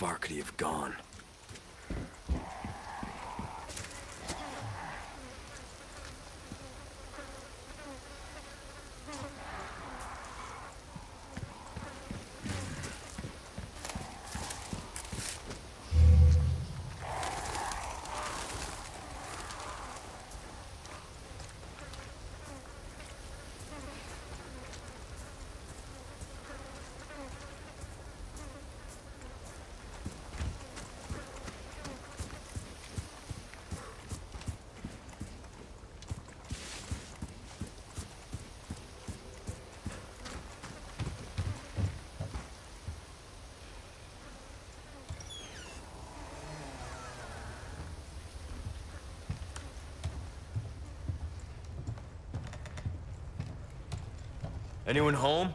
Far could he have gone? Anyone home?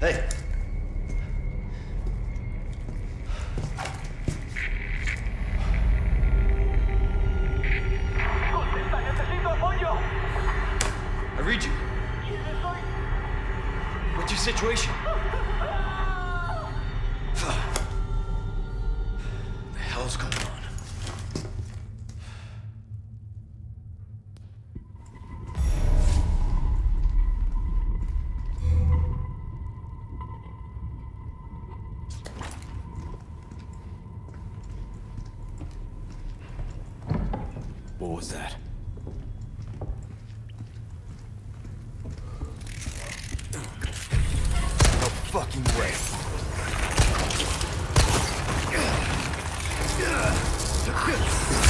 Hey! I read you. What's your situation? What was that? No fucking way. It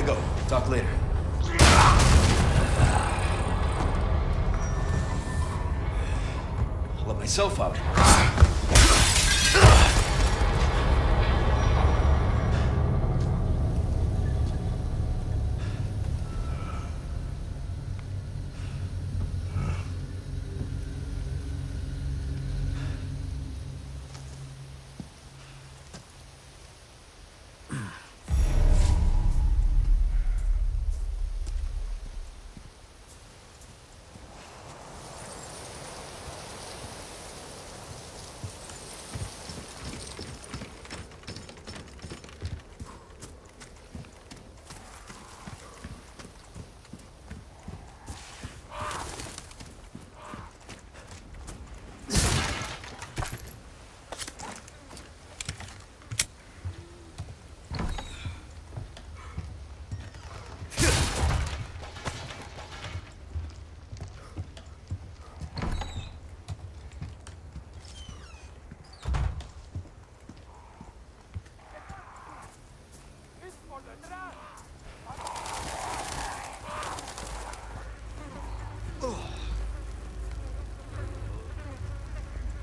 Gotta go. Talk later. I'll let myself out.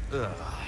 ¡Un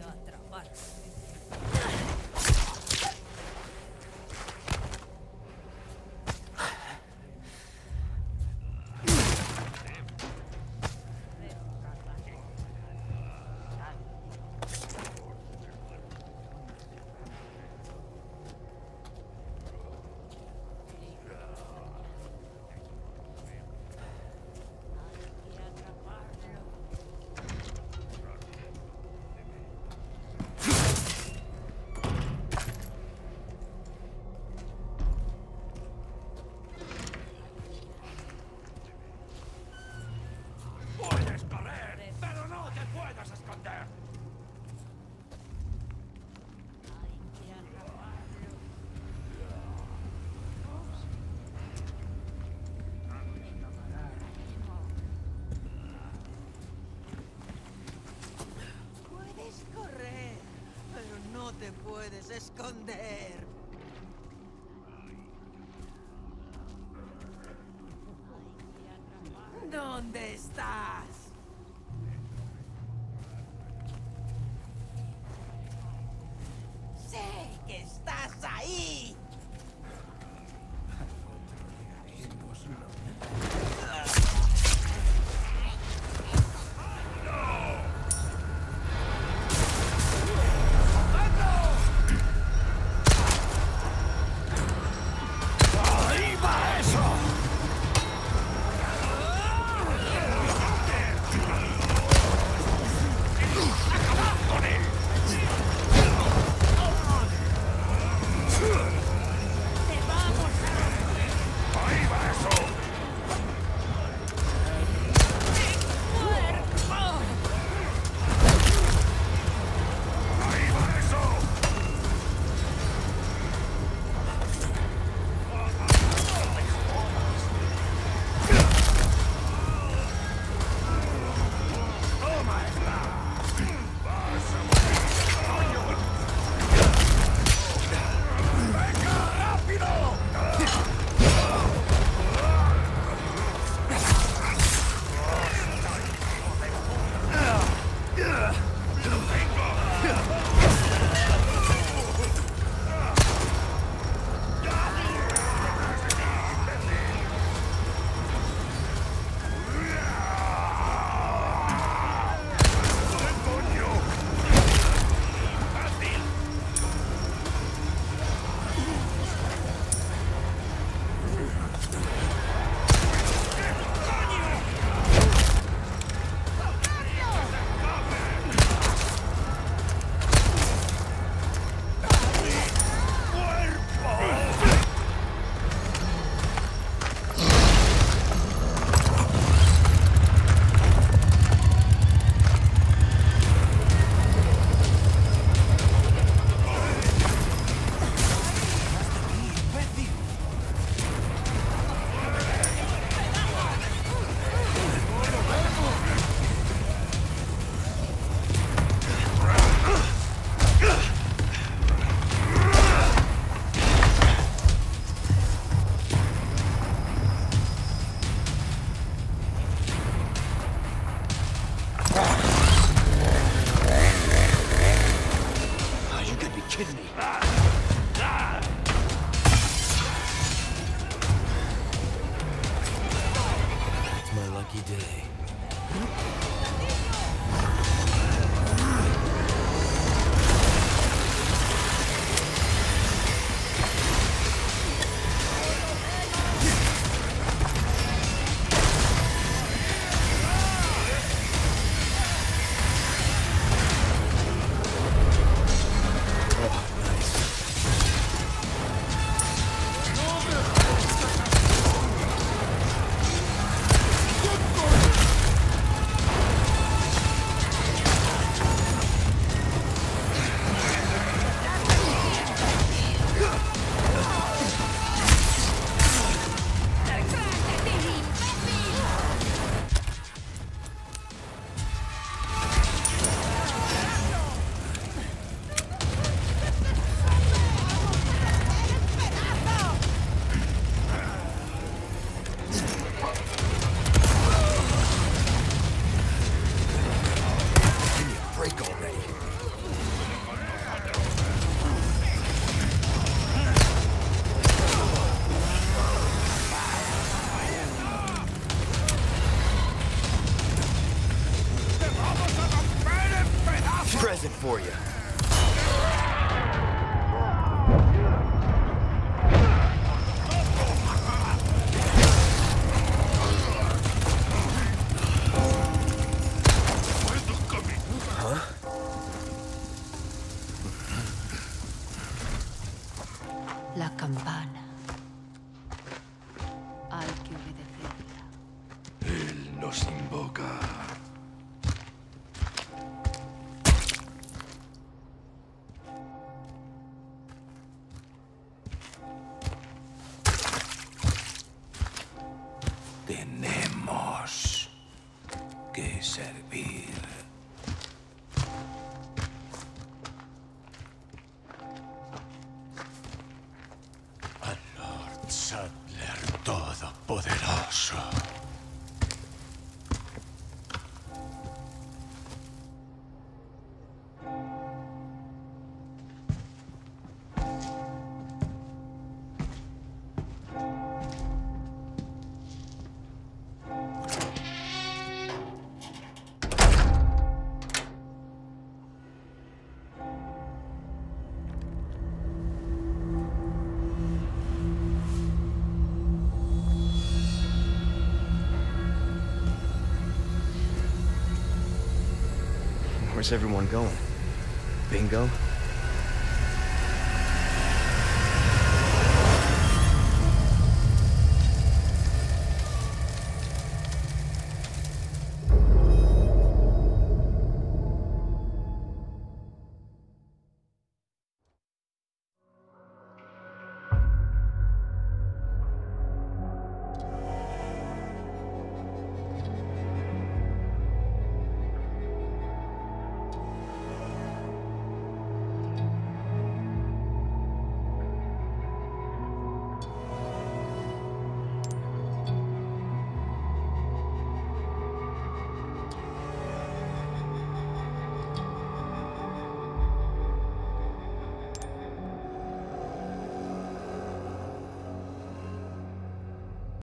a atrapar. Puedes esconder. kidney. me? For you. Everyone going? Bingo?